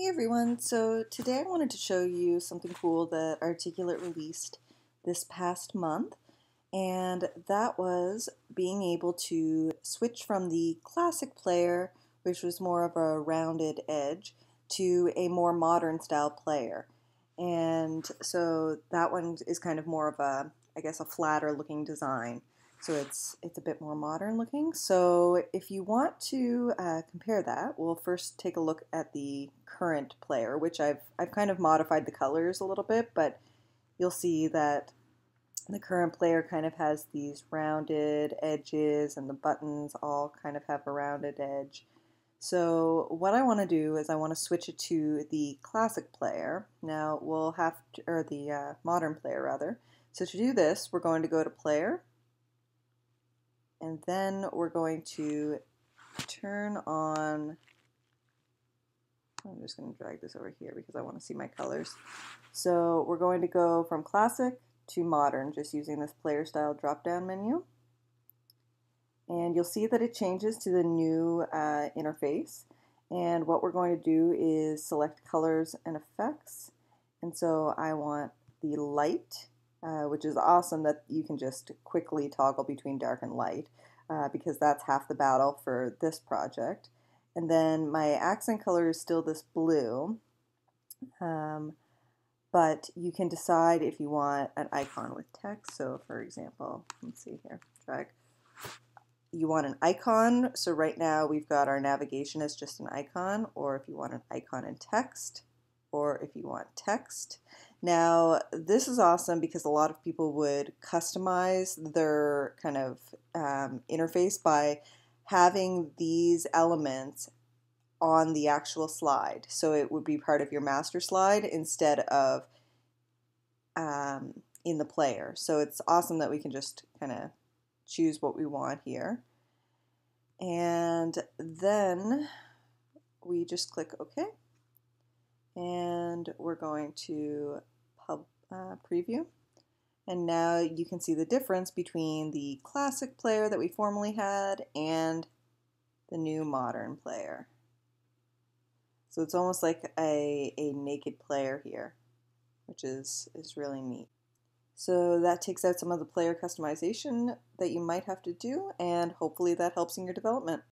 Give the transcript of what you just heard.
Hey everyone, so today I wanted to show you something cool that Articulate released this past month and that was being able to switch from the classic player, which was more of a rounded edge, to a more modern style player. And so that one is kind of more of a, I guess, a flatter looking design. So it's, it's a bit more modern looking. So if you want to uh, compare that, we'll first take a look at the current player, which I've, I've kind of modified the colors a little bit, but you'll see that the current player kind of has these rounded edges and the buttons all kind of have a rounded edge. So what I want to do is I want to switch it to the classic player. Now we'll have to, or the uh, modern player rather. So to do this, we're going to go to player and then we're going to turn on, I'm just going to drag this over here because I want to see my colors. So we're going to go from classic to modern just using this player style drop down menu. And you'll see that it changes to the new uh, interface. And what we're going to do is select colors and effects. And so I want the light uh, which is awesome that you can just quickly toggle between dark and light uh, because that's half the battle for this project. And then my accent color is still this blue, um, but you can decide if you want an icon with text. So for example, let's see here, drag. You want an icon, so right now we've got our navigation as just an icon, or if you want an icon in text, or if you want text. Now, this is awesome because a lot of people would customize their kind of um, interface by having these elements on the actual slide. So it would be part of your master slide instead of um, in the player. So it's awesome that we can just kind of choose what we want here. And then we just click OK and we're going to pub uh, preview. And now you can see the difference between the classic player that we formerly had and the new modern player. So it's almost like a, a naked player here, which is, is really neat. So that takes out some of the player customization that you might have to do, and hopefully that helps in your development.